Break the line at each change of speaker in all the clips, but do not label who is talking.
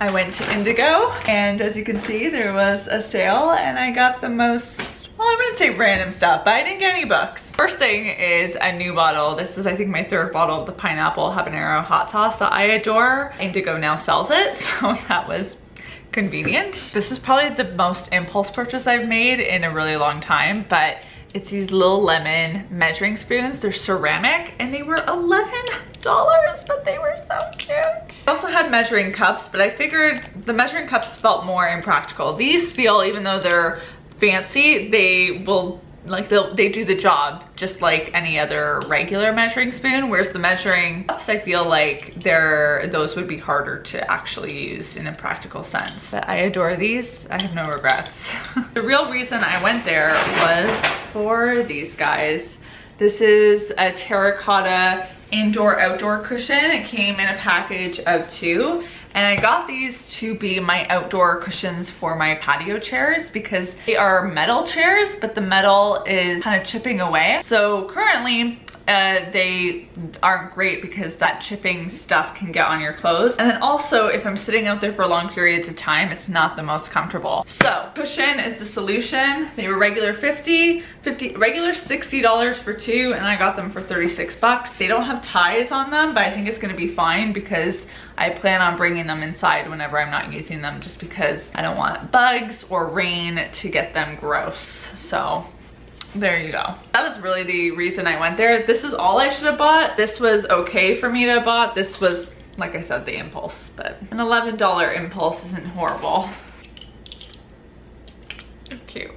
I went to Indigo and as you can see there was a sale and I got the most well, I wouldn't say random stuff, but I didn't get any books. First thing is a new bottle. This is, I think, my third bottle of the pineapple habanero hot sauce that I adore. Indigo now sells it, so that was convenient. This is probably the most impulse purchase I've made in a really long time, but it's these little lemon measuring spoons. They're ceramic and they were $11, but they were so cute. I also had measuring cups, but I figured the measuring cups felt more impractical. These feel, even though they're fancy, they will like they'll they do the job just like any other regular measuring spoon whereas the measuring cups i feel like they're those would be harder to actually use in a practical sense. But i adore these. I have no regrets. The real reason i went there was for these guys. This is a terracotta indoor outdoor cushion. It came in a package of two and I got these to be my outdoor cushions for my patio chairs because they are metal chairs, but the metal is kind of chipping away. So currently uh, they aren't great because that chipping stuff can get on your clothes. And then also if I'm sitting out there for long periods of time, it's not the most comfortable. So cushion is the solution. They were regular 50, 50, regular $60 for two and I got them for 36 bucks. They don't have ties on them, but I think it's gonna be fine because I plan on bringing them inside whenever I'm not using them just because I don't want bugs or rain to get them gross. So there you go. That was really the reason I went there. This is all I should have bought. This was okay for me to have bought. This was, like I said, the impulse, but an $11 impulse isn't horrible. cute.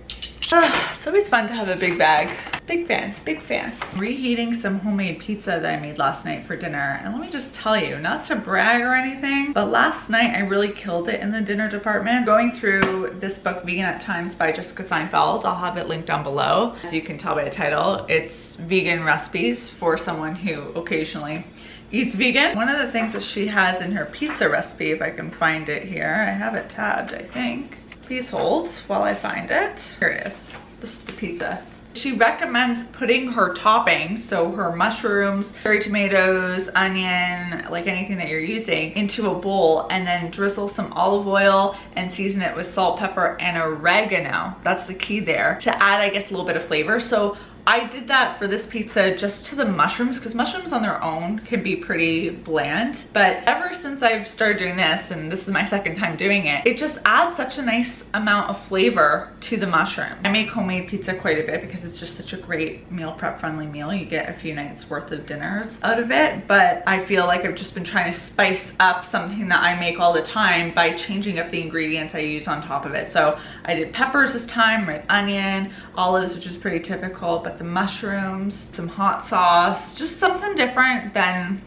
it's always fun to have a big bag. Big fan, big fan. Reheating some homemade pizza that I made last night for dinner. And let me just tell you, not to brag or anything, but last night I really killed it in the dinner department. Going through this book, Vegan at Times by Jessica Seinfeld, I'll have it linked down below. As you can tell by the title, it's vegan recipes for someone who occasionally eats vegan. One of the things that she has in her pizza recipe, if I can find it here, I have it tabbed, I think. Please hold while I find it. Here it is. This is the pizza. She recommends putting her toppings, so her mushrooms, cherry tomatoes, onion, like anything that you're using, into a bowl and then drizzle some olive oil and season it with salt, pepper, and oregano. That's the key there to add, I guess, a little bit of flavor. So I did that for this pizza just to the mushrooms because mushrooms on their own can be pretty bland. But ever since I've started doing this, and this is my second time doing it, it just adds such a nice amount of flavor to the mushroom. I make homemade pizza quite a bit because it's just such a great meal prep friendly meal. You get a few nights worth of dinners out of it. But I feel like I've just been trying to spice up something that I make all the time by changing up the ingredients I use on top of it. So I did peppers this time, red onion, olives, which is pretty typical, but the mushrooms, some hot sauce, just something different than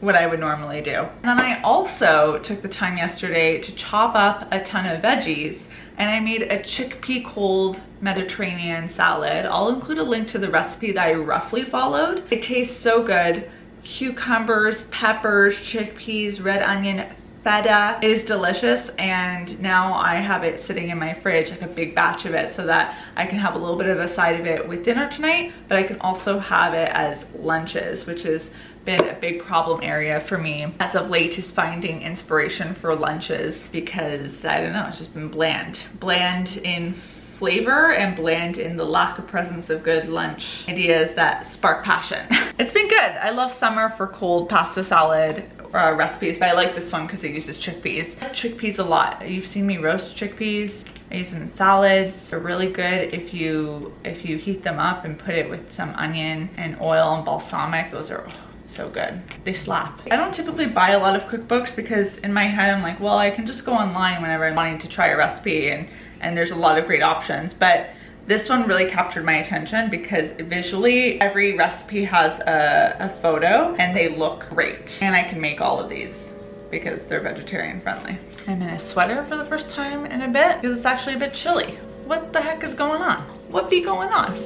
what I would normally do. And then I also took the time yesterday to chop up a ton of veggies and I made a chickpea cold Mediterranean salad. I'll include a link to the recipe that I roughly followed. It tastes so good. Cucumbers, peppers, chickpeas, red onion, feta. It is delicious and now I have it sitting in my fridge, like a big batch of it so that I can have a little bit of a side of it with dinner tonight, but I can also have it as lunches, which has been a big problem area for me as of late is finding inspiration for lunches because I don't know, it's just been bland. Bland in flavor and bland in the lack of presence of good lunch ideas that spark passion. it's been good. I love summer for cold pasta salad uh, recipes, but I like this one because it uses chickpeas. Chickpeas a lot. You've seen me roast chickpeas. I use them in salads. They're really good if you if you heat them up and put it with some onion and oil and balsamic. Those are so good. They slap. I don't typically buy a lot of cookbooks because in my head I'm like, well, I can just go online whenever I'm wanting to try a recipe and, and there's a lot of great options. But this one really captured my attention because visually every recipe has a, a photo and they look great. And I can make all of these because they're vegetarian friendly. I'm in a sweater for the first time in a bit because it's actually a bit chilly. What the heck is going on? What be going on?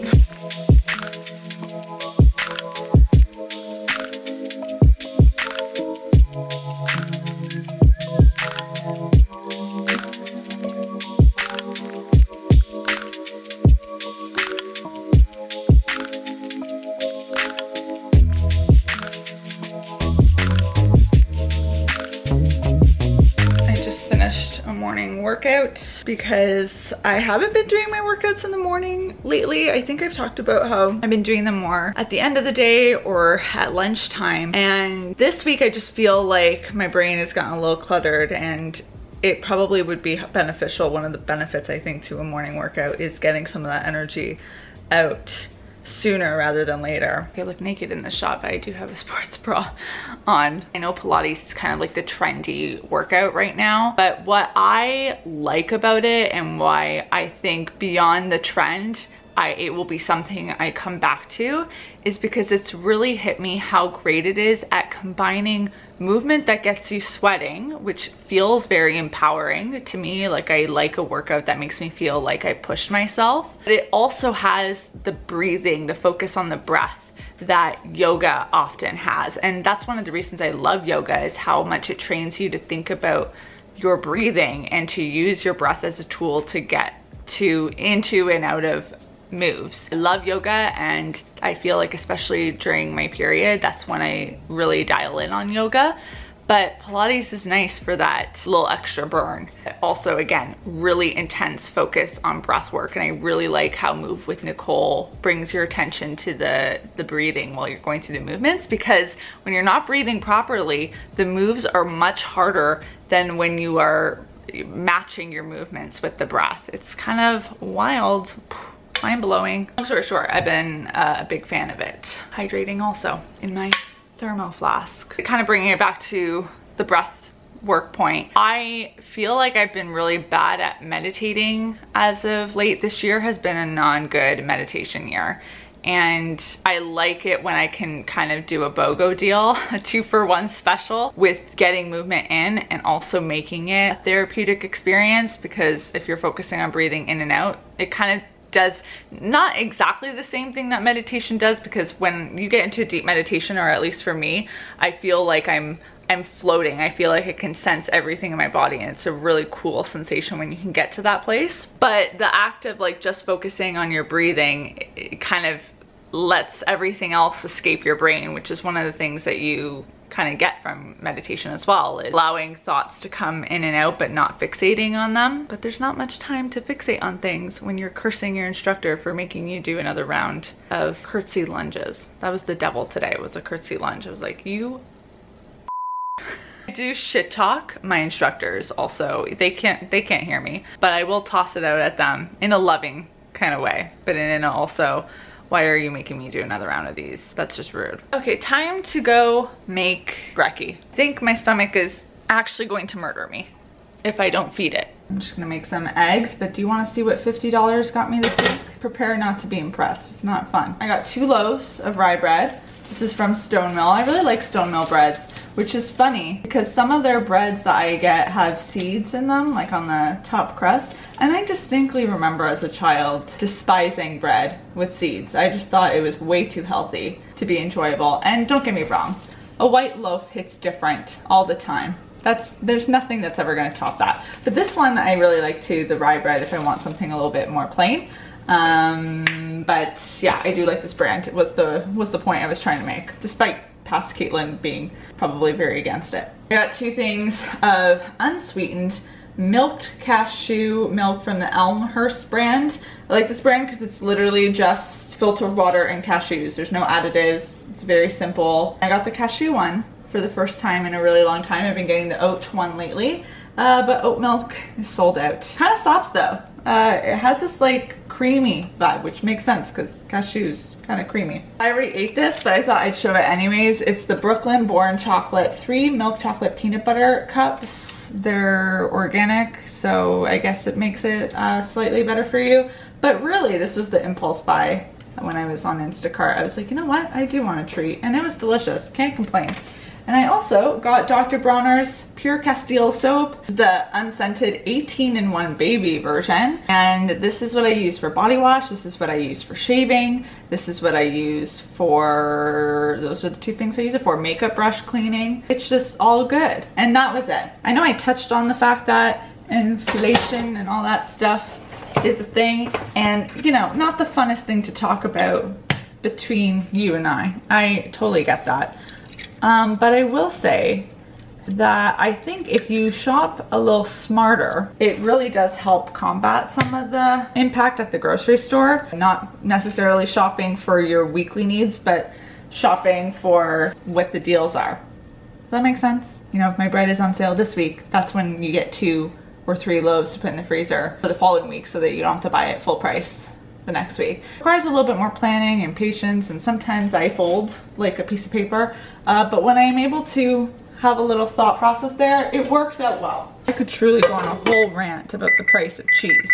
Because I haven't been doing my workouts in the morning lately. I think I've talked about how I've been doing them more at the end of the day or at lunchtime. And this week I just feel like my brain has gotten a little cluttered and it probably would be beneficial. One of the benefits I think to a morning workout is getting some of that energy out sooner rather than later. I look naked in this shot, but I do have a sports bra on. I know Pilates is kind of like the trendy workout right now, but what I like about it and why I think beyond the trend, I, it will be something I come back to is because it's really hit me how great it is at combining movement that gets you sweating, which feels very empowering to me. Like I like a workout that makes me feel like I pushed myself. But it also has the breathing, the focus on the breath that yoga often has. And that's one of the reasons I love yoga is how much it trains you to think about your breathing and to use your breath as a tool to get to into and out of moves. I love yoga and I feel like especially during my period, that's when I really dial in on yoga. But Pilates is nice for that little extra burn. Also, again, really intense focus on breath work. And I really like how Move with Nicole brings your attention to the, the breathing while you're going through the movements because when you're not breathing properly, the moves are much harder than when you are matching your movements with the breath. It's kind of wild mind blowing. Long story short, I've been uh, a big fan of it. Hydrating also in my thermo flask. Kind of bringing it back to the breath work point. I feel like I've been really bad at meditating as of late. This year has been a non-good meditation year and I like it when I can kind of do a BOGO deal, a two for one special with getting movement in and also making it a therapeutic experience because if you're focusing on breathing in and out, it kind of does not exactly the same thing that meditation does because when you get into a deep meditation, or at least for me, I feel like I'm I'm floating. I feel like I can sense everything in my body and it's a really cool sensation when you can get to that place. But the act of like just focusing on your breathing, it kind of lets everything else escape your brain, which is one of the things that you kind of get from meditation as well is allowing thoughts to come in and out but not fixating on them. But there's not much time to fixate on things when you're cursing your instructor for making you do another round of curtsy lunges. That was the devil today it was a curtsy lunge. I was like you I do shit talk my instructors also they can't they can't hear me. But I will toss it out at them in a loving kind of way but in an also why are you making me do another round of these? That's just rude. Okay, time to go make brekkie. I think my stomach is actually going to murder me if I don't feed it. I'm just gonna make some eggs, but do you wanna see what $50 got me this week? Prepare not to be impressed, it's not fun. I got two loaves of rye bread. This is from Stone Mill. I really like Stone Mill breads which is funny because some of their breads that I get have seeds in them, like on the top crust. And I distinctly remember as a child despising bread with seeds. I just thought it was way too healthy to be enjoyable. And don't get me wrong, a white loaf hits different all the time. That's There's nothing that's ever gonna top that. But this one I really like too, the rye bread, if I want something a little bit more plain. Um, but yeah, I do like this brand. It was the, was the point I was trying to make, despite past Caitlin being probably very against it. I got two things of unsweetened milked cashew milk from the Elmhurst brand. I like this brand because it's literally just filtered water and cashews. There's no additives. It's very simple. I got the cashew one for the first time in a really long time. I've been getting the oat one lately, uh, but oat milk is sold out. Kind of stops though. Uh, it has this like creamy vibe, which makes sense because cashews kind of creamy. I already ate this, but I thought I'd show it anyways. It's the Brooklyn Born Chocolate, three milk chocolate peanut butter cups. They're organic, so I guess it makes it uh, slightly better for you. But really, this was the impulse buy when I was on Instacart. I was like, you know what? I do want a treat. And it was delicious. Can't complain. And I also got Dr. Bronner's Pure Castile soap, the unscented 18 in 1 baby version. And this is what I use for body wash. This is what I use for shaving. This is what I use for, those are the two things I use it for, makeup brush cleaning. It's just all good. And that was it. I know I touched on the fact that inflation and all that stuff is a thing. And you know, not the funnest thing to talk about between you and I. I totally get that. Um, but I will say that I think if you shop a little smarter, it really does help combat some of the impact at the grocery store. Not necessarily shopping for your weekly needs, but shopping for what the deals are. Does that make sense? You know, if my bread is on sale this week, that's when you get two or three loaves to put in the freezer for the following week so that you don't have to buy it full price the next week. It requires a little bit more planning and patience and sometimes I fold like a piece of paper. Uh, but when I am able to have a little thought process there, it works out well. I could truly go on a whole rant about the price of cheese.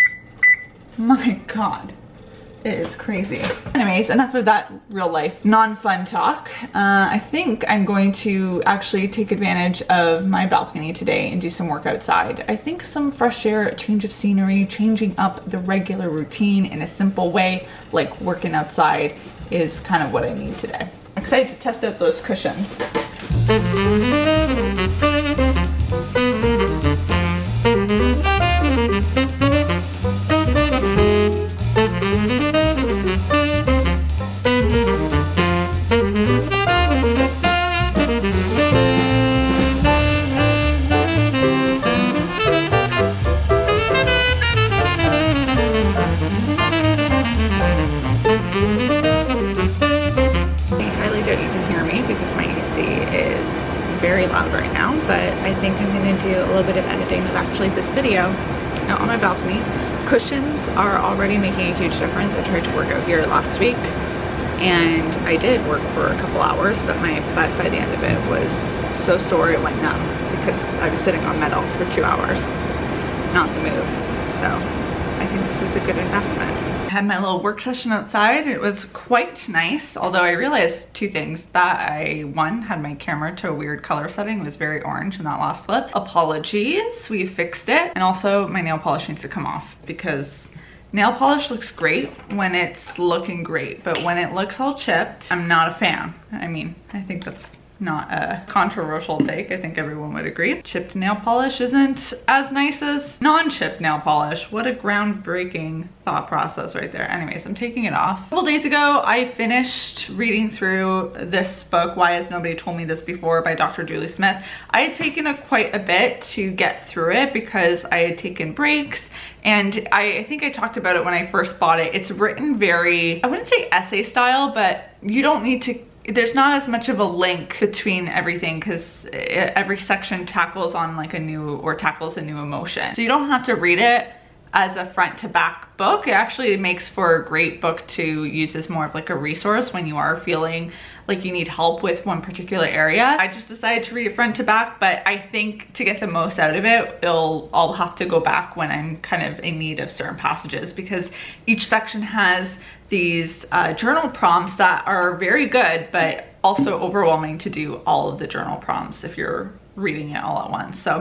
My God. It is crazy. Anyways, enough of that real life non-fun talk. Uh, I think I'm going to actually take advantage of my balcony today and do some work outside. I think some fresh air, a change of scenery, changing up the regular routine in a simple way, like working outside, is kind of what I need today. I'm excited to test out those cushions. Cushions are already making a huge difference. I tried to work out here last week and I did work for a couple hours, but my butt by the end of it was so sore it went numb because I was sitting on metal for two hours, not the move. So I think this is a good investment had my little work session outside. It was quite nice, although I realized two things. That I, one, had my camera to a weird color setting. It was very orange in that last flip. Apologies, we fixed it. And also my nail polish needs to come off because nail polish looks great when it's looking great, but when it looks all chipped, I'm not a fan. I mean, I think that's not a controversial take. I think everyone would agree. Chipped nail polish isn't as nice as non-chipped nail polish. What a groundbreaking thought process right there. Anyways, I'm taking it off. A couple days ago, I finished reading through this book, Why Has Nobody Told Me This Before by Dr. Julie Smith. I had taken a, quite a bit to get through it because I had taken breaks and I, I, think I talked about it when I first bought it. It's written very, I wouldn't say essay style, but you don't need to there's not as much of a link between everything because every section tackles on like a new or tackles a new emotion. So you don't have to read it as a front to back book. It actually makes for a great book to use as more of like a resource when you are feeling like you need help with one particular area. I just decided to read it front to back, but I think to get the most out of it, it'll, I'll have to go back when I'm kind of in need of certain passages because each section has these uh, journal prompts that are very good, but also overwhelming to do all of the journal prompts if you're reading it all at once. So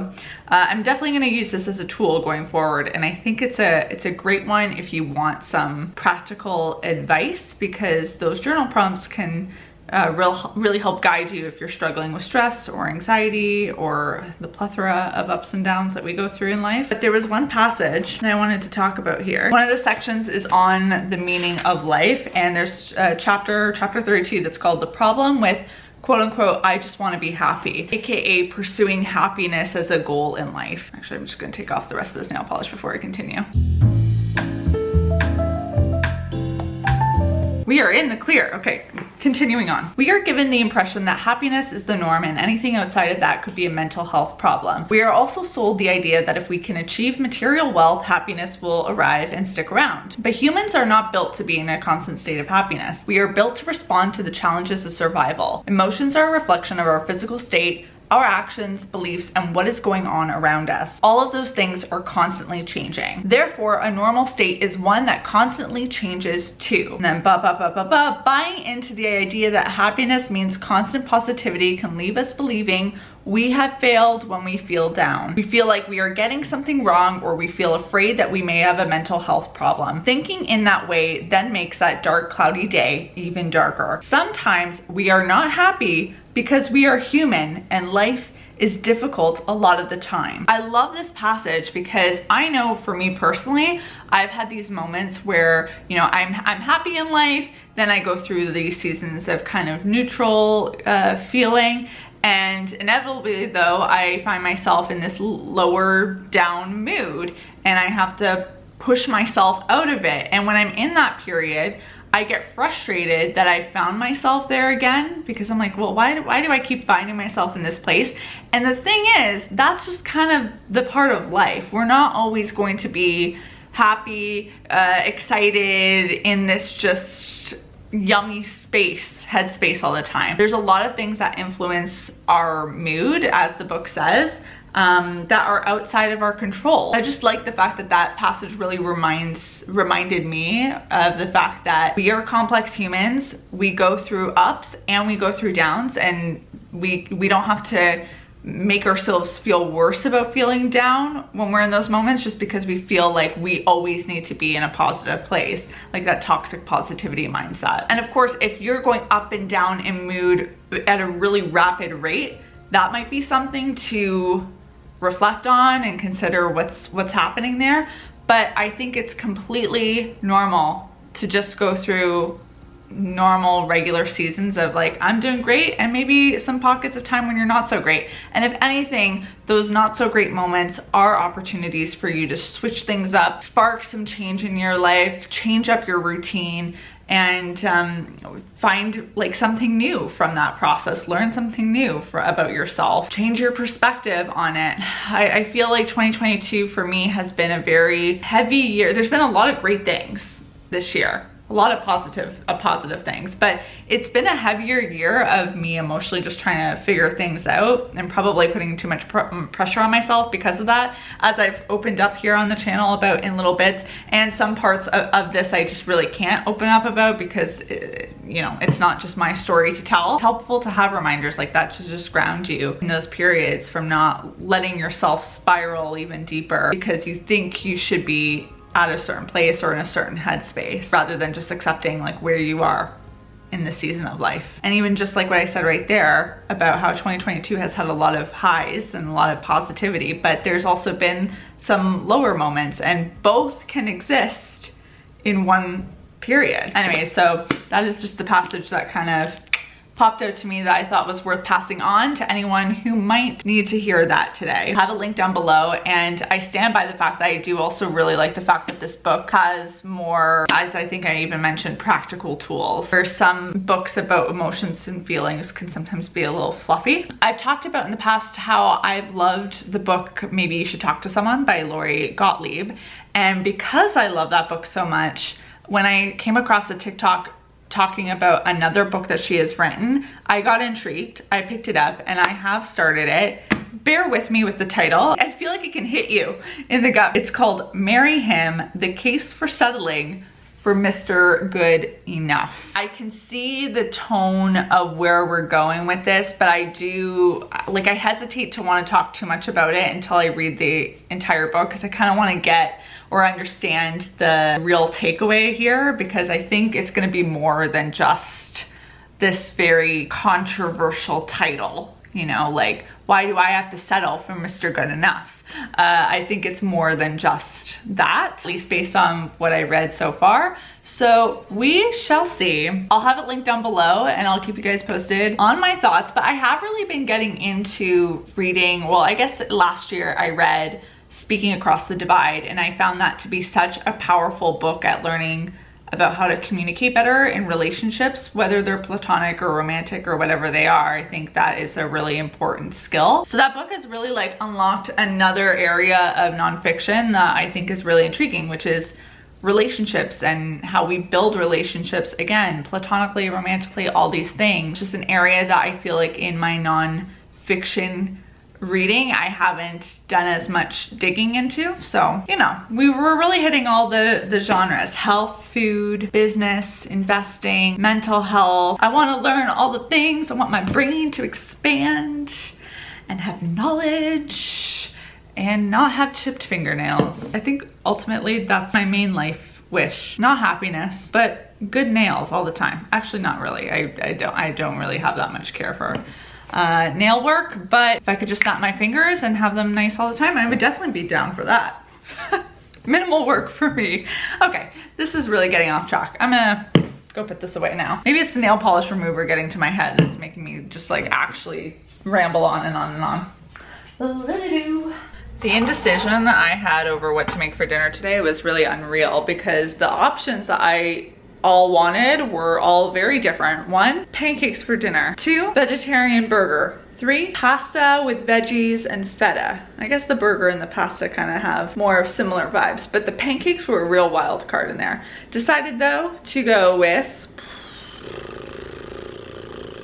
uh, I'm definitely gonna use this as a tool going forward. And I think it's a, it's a great one if you want some practical advice because those journal prompts can uh, real, really help guide you if you're struggling with stress or anxiety or the plethora of ups and downs that we go through in life. But there was one passage that I wanted to talk about here. One of the sections is on the meaning of life and there's a chapter, chapter 32 that's called The Problem with quote unquote, I just want to be happy, aka pursuing happiness as a goal in life. Actually, I'm just gonna take off the rest of this nail polish before I continue. We are in the clear. Okay, continuing on. We are given the impression that happiness is the norm and anything outside of that could be a mental health problem. We are also sold the idea that if we can achieve material wealth, happiness will arrive and stick around. But humans are not built to be in a constant state of happiness. We are built to respond to the challenges of survival. Emotions are a reflection of our physical state, our actions, beliefs, and what is going on around us. All of those things are constantly changing. Therefore, a normal state is one that constantly changes too. And then ba ba ba ba ba, buying into the idea that happiness means constant positivity can leave us believing we have failed when we feel down. We feel like we are getting something wrong or we feel afraid that we may have a mental health problem. Thinking in that way then makes that dark, cloudy day even darker. Sometimes we are not happy because we are human and life is difficult a lot of the time. I love this passage because I know for me personally, I've had these moments where, you know, I'm, I'm happy in life, then I go through these seasons of kind of neutral uh, feeling, And inevitably though, I find myself in this lower down mood and I have to push myself out of it. And when I'm in that period, I get frustrated that I found myself there again because I'm like, well, why, why do I keep finding myself in this place? And the thing is, that's just kind of the part of life. We're not always going to be happy, uh, excited in this just yummy space, headspace all the time. There's a lot of things that influence our mood, as the book says, um, that are outside of our control. I just like the fact that that passage really reminds reminded me of the fact that we are complex humans. We go through ups and we go through downs and we we don't have to make ourselves feel worse about feeling down when we're in those moments just because we feel like we always need to be in a positive place, like that toxic positivity mindset. And of course, if you're going up and down in mood at a really rapid rate, that might be something to reflect on and consider what's what's happening there. But I think it's completely normal to just go through normal regular seasons of like I'm doing great and maybe some pockets of time when you're not so great. And if anything, those not so great moments are opportunities for you to switch things up, spark some change in your life, change up your routine and um, find like something new from that process. Learn something new for, about yourself. Change your perspective on it. I, I feel like 2022 for me has been a very heavy year. There's been a lot of great things this year a lot of positive uh, positive things but it's been a heavier year of me emotionally just trying to figure things out and probably putting too much pr mm, pressure on myself because of that as I've opened up here on the channel about in little bits and some parts of, of this I just really can't open up about because it, uh, you know it's not just my story to tell. It's helpful to have reminders like that to just ground you in those periods from not letting yourself spiral even deeper because you think you should be at a certain place or in a certain headspace rather than just accepting like where you are in the season of life. And even just like what I said right there about how 2022 has had a lot of highs and a lot of positivity, but there's also been some lower moments and both can exist in one period. Anyway, so that is just the passage that kind of popped out to me that I thought was worth passing on to anyone who might need to hear that today. I have a link down below and I stand by the fact that I do also really like the fact that this book has more, as I think I even mentioned, practical tools. Where some books about emotions and feelings can sometimes be a little fluffy. I've talked about in the past how I've loved the book Maybe You Should Talk to Someone by Lori Gottlieb. And because I love that book so much, when I came across a TikTok talking about another book that she has written. I got intrigued, I picked it up and I have started it. Bear with me with the title. I feel like it can hit you in the gut. It's called Marry Him, The Case for Settling for Mr. Good Enough. I can see the tone of where we're going with this, but I do, like I hesitate to wanna talk too much about it until I read the entire book because I kind of want to get or understand the real takeaway here because I think it's gonna be more than just this very controversial title, you know, like why do I have to settle for Mr. Good Enough? Uh, I think it's more than just that, at least based on what I read so far. So we shall see. I'll have it linked down below and I'll keep you guys posted on my thoughts, but I have really been getting into reading, well, I guess last year I read Speaking Across the Divide. And I found that to be such a powerful book at learning about how to communicate better in relationships, whether they're platonic or romantic or whatever they are. I think that is a really important skill. So that book has really like unlocked another area of nonfiction that I think is really intriguing, which is relationships and how we build relationships again, platonically, romantically, all these things. Just an area that I feel like in my nonfiction reading I haven't done as much digging into. So, you know, we were really hitting all the, the genres. Health, food, business, investing, mental health. I want to learn all the things. I want my brain to expand and have knowledge and not have chipped fingernails. I think ultimately that's my main life wish. Not happiness, but good nails all the time. Actually, not really. I, I don't I don't really have that much care for uh, nail work, but if I could just snap my fingers and have them nice all the time, I would definitely be down for that. Minimal work for me. Okay, this is really getting off track. I'm gonna go put this away now. Maybe it's the nail polish remover getting to my head that's making me just like actually ramble on and on and on. The indecision I had over what to make for dinner today was really unreal because the options that I all wanted were all very different. One, pancakes for dinner. Two, vegetarian burger. Three, pasta with veggies and feta. I guess the burger and the pasta kind of have more of similar vibes, but the pancakes were a real wild card in there. Decided though to go with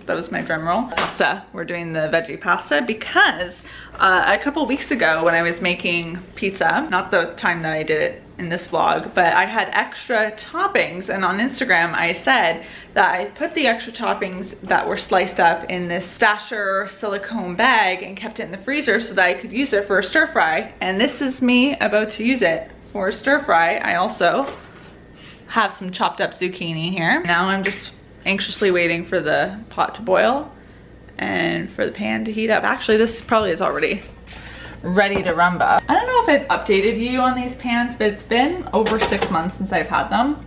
that was my drum roll. Pasta, we're doing the veggie pasta because uh, a couple weeks ago when I was making pizza, not the time that I did it in this vlog, but I had extra toppings and on Instagram I said that I put the extra toppings that were sliced up in this stasher silicone bag and kept it in the freezer so that I could use it for a stir fry. And this is me about to use it for a stir fry. I also have some chopped up zucchini here. Now I'm just anxiously waiting for the pot to boil and for the pan to heat up. Actually, this probably is already ready to rumba. I don't know if I've updated you on these pans, but it's been over six months since I've had them.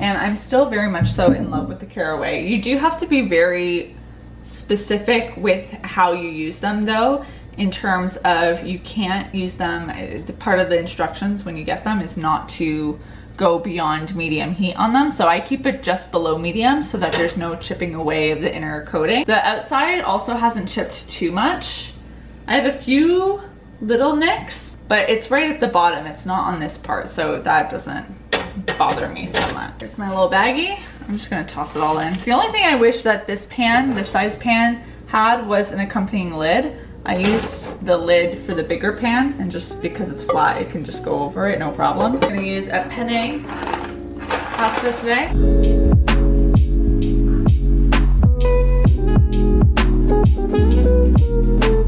And I'm still very much so in love with the Caraway. You do have to be very specific with how you use them though, in terms of you can't use them, part of the instructions when you get them is not to go beyond medium heat on them. So I keep it just below medium so that there's no chipping away of the inner coating. The outside also hasn't chipped too much. I have a few little nicks, but it's right at the bottom. It's not on this part, so that doesn't bother me so much. Here's my little baggie. I'm just gonna toss it all in. The only thing I wish that this pan, this size pan, had was an accompanying lid. I use the lid for the bigger pan and just because it's flat, it can just go over it, no problem. I'm gonna use a penne pasta today. I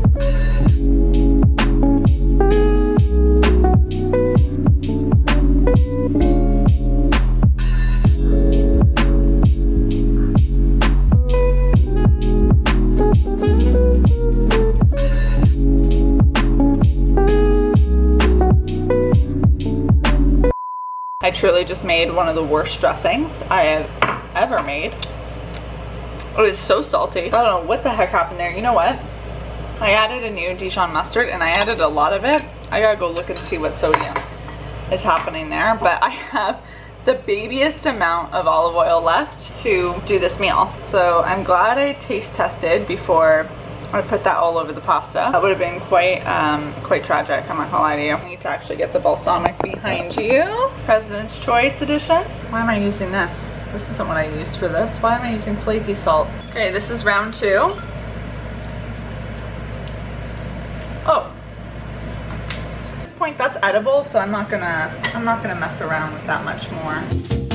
truly just made one of the worst dressings I have ever made. It was so salty. I don't know what the heck happened there. You know what? I added a new Dijon mustard and I added a lot of it. I gotta go look and see what sodium is happening there. But I have the babyest amount of olive oil left to do this meal. So I'm glad I taste tested before I put that all over the pasta. That would have been quite um, quite tragic, I'm not gonna lie to you. I need to actually get the balsamic behind you. President's Choice Edition. Why am I using this? This isn't what I used for this. Why am I using flaky salt? Okay, this is round two. Oh. At this point, that's edible, so I'm not gonna, I'm not gonna mess around with that much more.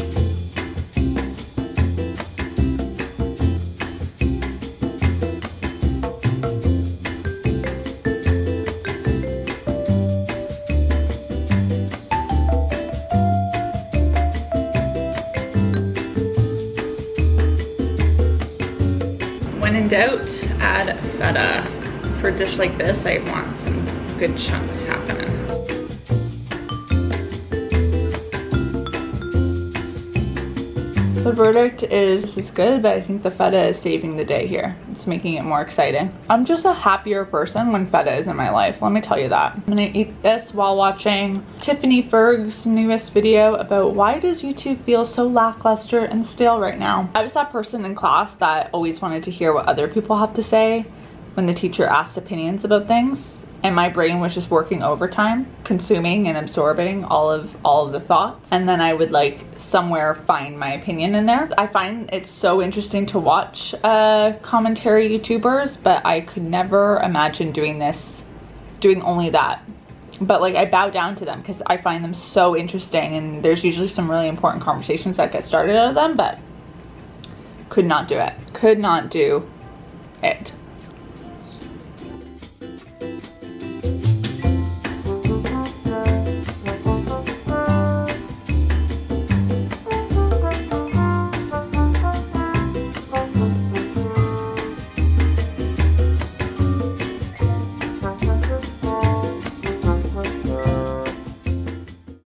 Doubt, add feta. For a dish like this, I want some good chunks happening. The verdict is this is good, but I think the feta is saving the day here. Making it more exciting. I'm just a happier person when feta is in my life, let me tell you that. I'm gonna eat this while watching Tiffany Ferg's newest video about why does YouTube feel so lackluster and stale right now. I was that person in class that always wanted to hear what other people have to say when the teacher asked opinions about things and my brain was just working overtime consuming and absorbing all of all of the thoughts. And then i would like somewhere find my opinion in there. I find it's so interesting to watch uh commentary youtubers but i could never imagine doing this doing only that. But like i bow down to them because i find them so interesting and there's usually some really important conversations that get started out of them but could not do it. Could not do it